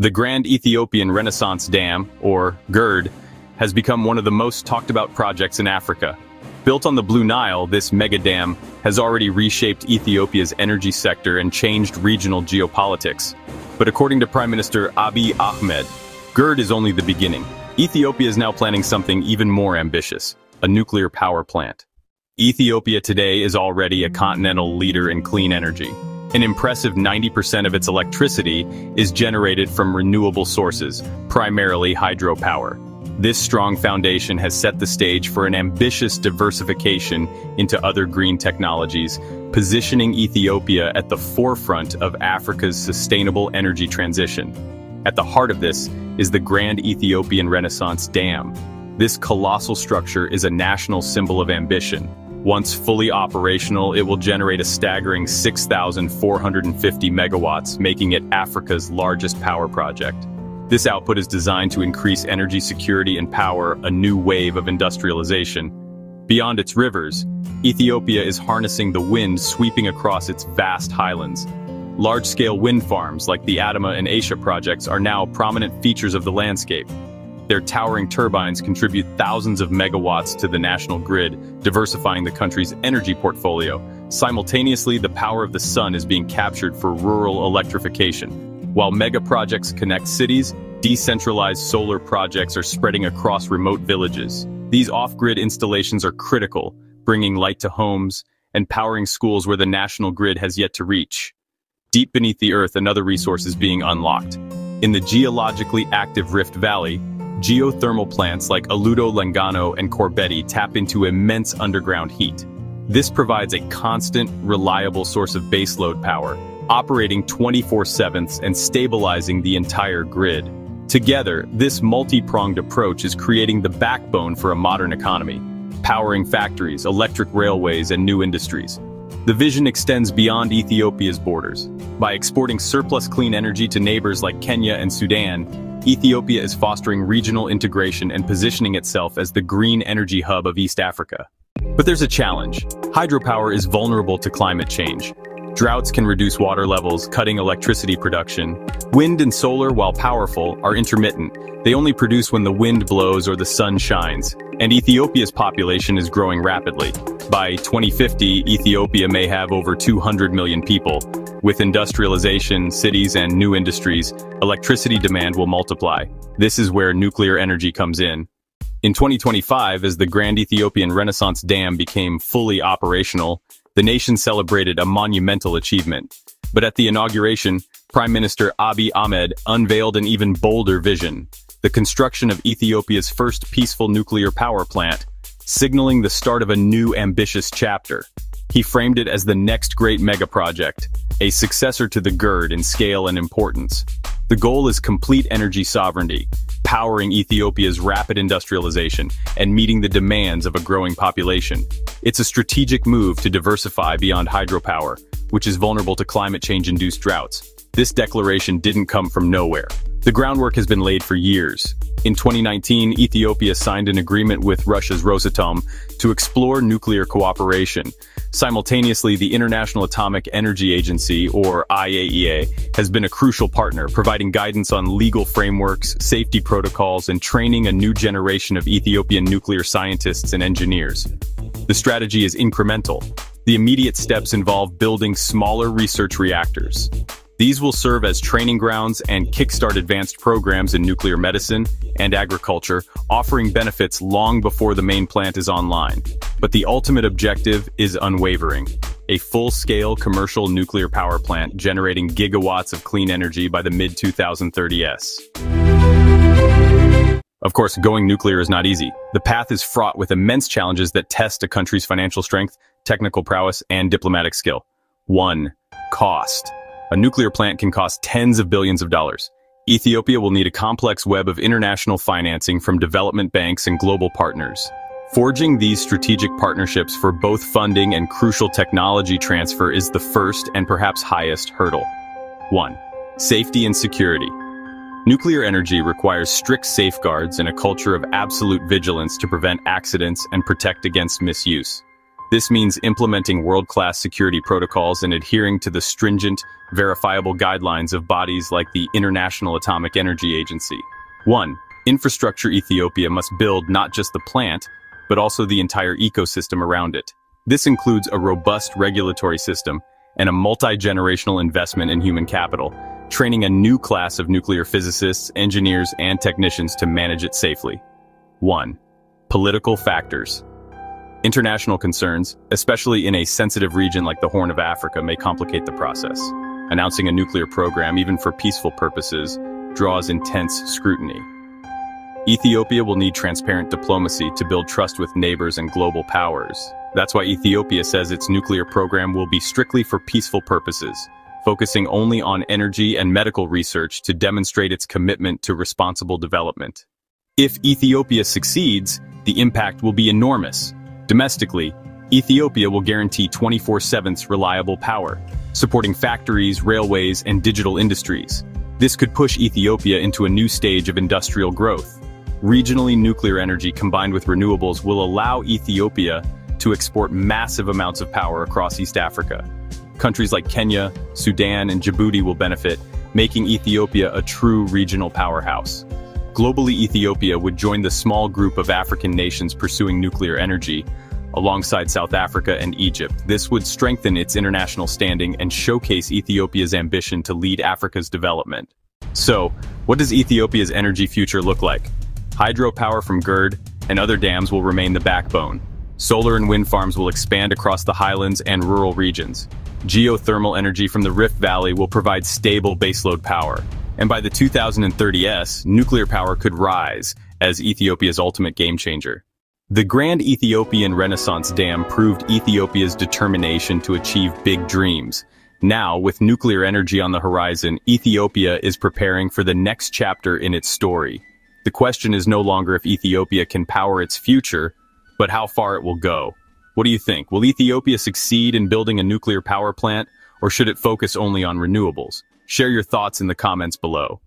The Grand Ethiopian Renaissance Dam, or GERD, has become one of the most talked about projects in Africa. Built on the Blue Nile, this mega dam has already reshaped Ethiopia's energy sector and changed regional geopolitics. But according to Prime Minister Abiy Ahmed, GERD is only the beginning. Ethiopia is now planning something even more ambitious, a nuclear power plant. Ethiopia today is already a continental leader in clean energy. An impressive 90% of its electricity is generated from renewable sources, primarily hydropower. This strong foundation has set the stage for an ambitious diversification into other green technologies, positioning Ethiopia at the forefront of Africa's sustainable energy transition. At the heart of this is the Grand Ethiopian Renaissance Dam. This colossal structure is a national symbol of ambition. Once fully operational, it will generate a staggering 6,450 megawatts, making it Africa's largest power project. This output is designed to increase energy security and power a new wave of industrialization. Beyond its rivers, Ethiopia is harnessing the wind sweeping across its vast highlands. Large-scale wind farms like the Adama and Aisha projects are now prominent features of the landscape. Their towering turbines contribute thousands of megawatts to the national grid, diversifying the country's energy portfolio. Simultaneously, the power of the sun is being captured for rural electrification. While mega projects connect cities, decentralized solar projects are spreading across remote villages. These off-grid installations are critical, bringing light to homes and powering schools where the national grid has yet to reach. Deep beneath the earth, another resource is being unlocked. In the geologically active Rift Valley, geothermal plants like Aluto Langano and Corbetti tap into immense underground heat. This provides a constant, reliable source of baseload power, operating 24-7 and stabilizing the entire grid. Together, this multi-pronged approach is creating the backbone for a modern economy, powering factories, electric railways, and new industries. The vision extends beyond Ethiopia's borders. By exporting surplus clean energy to neighbors like Kenya and Sudan, Ethiopia is fostering regional integration and positioning itself as the green energy hub of East Africa. But there's a challenge. Hydropower is vulnerable to climate change, Droughts can reduce water levels, cutting electricity production. Wind and solar, while powerful, are intermittent. They only produce when the wind blows or the sun shines. And Ethiopia's population is growing rapidly. By 2050, Ethiopia may have over 200 million people. With industrialization, cities, and new industries, electricity demand will multiply. This is where nuclear energy comes in. In 2025, as the Grand Ethiopian Renaissance Dam became fully operational, the nation celebrated a monumental achievement. But at the inauguration, Prime Minister Abiy Ahmed unveiled an even bolder vision, the construction of Ethiopia's first peaceful nuclear power plant, signaling the start of a new ambitious chapter. He framed it as the next great megaproject, a successor to the GERD in scale and importance. The goal is complete energy sovereignty, powering Ethiopia's rapid industrialization and meeting the demands of a growing population. It's a strategic move to diversify beyond hydropower, which is vulnerable to climate change-induced droughts. This declaration didn't come from nowhere. The groundwork has been laid for years. In 2019, Ethiopia signed an agreement with Russia's Rosatom to explore nuclear cooperation, Simultaneously, the International Atomic Energy Agency, or IAEA, has been a crucial partner, providing guidance on legal frameworks, safety protocols, and training a new generation of Ethiopian nuclear scientists and engineers. The strategy is incremental. The immediate steps involve building smaller research reactors, these will serve as training grounds and kickstart advanced programs in nuclear medicine and agriculture, offering benefits long before the main plant is online. But the ultimate objective is unwavering. A full-scale commercial nuclear power plant generating gigawatts of clean energy by the mid-2030s. Of course, going nuclear is not easy. The path is fraught with immense challenges that test a country's financial strength, technical prowess, and diplomatic skill. 1. Cost. A nuclear plant can cost tens of billions of dollars. Ethiopia will need a complex web of international financing from development banks and global partners. Forging these strategic partnerships for both funding and crucial technology transfer is the first and perhaps highest hurdle. 1. Safety and security. Nuclear energy requires strict safeguards and a culture of absolute vigilance to prevent accidents and protect against misuse. This means implementing world-class security protocols and adhering to the stringent, verifiable guidelines of bodies like the International Atomic Energy Agency. 1. Infrastructure Ethiopia must build not just the plant, but also the entire ecosystem around it. This includes a robust regulatory system and a multi-generational investment in human capital, training a new class of nuclear physicists, engineers, and technicians to manage it safely. 1. Political factors. International concerns, especially in a sensitive region like the Horn of Africa, may complicate the process. Announcing a nuclear program, even for peaceful purposes, draws intense scrutiny. Ethiopia will need transparent diplomacy to build trust with neighbors and global powers. That's why Ethiopia says its nuclear program will be strictly for peaceful purposes, focusing only on energy and medical research to demonstrate its commitment to responsible development. If Ethiopia succeeds, the impact will be enormous. Domestically, Ethiopia will guarantee 24-7 reliable power, supporting factories, railways, and digital industries. This could push Ethiopia into a new stage of industrial growth. Regionally nuclear energy combined with renewables will allow Ethiopia to export massive amounts of power across East Africa. Countries like Kenya, Sudan, and Djibouti will benefit, making Ethiopia a true regional powerhouse. Globally, Ethiopia would join the small group of African nations pursuing nuclear energy, alongside South Africa and Egypt. This would strengthen its international standing and showcase Ethiopia's ambition to lead Africa's development. So, what does Ethiopia's energy future look like? Hydropower from GERD and other dams will remain the backbone. Solar and wind farms will expand across the highlands and rural regions. Geothermal energy from the Rift Valley will provide stable baseload power. And by the 2030s, nuclear power could rise as Ethiopia's ultimate game changer. The Grand Ethiopian Renaissance Dam proved Ethiopia's determination to achieve big dreams. Now, with nuclear energy on the horizon, Ethiopia is preparing for the next chapter in its story. The question is no longer if Ethiopia can power its future, but how far it will go. What do you think? Will Ethiopia succeed in building a nuclear power plant, or should it focus only on renewables? Share your thoughts in the comments below.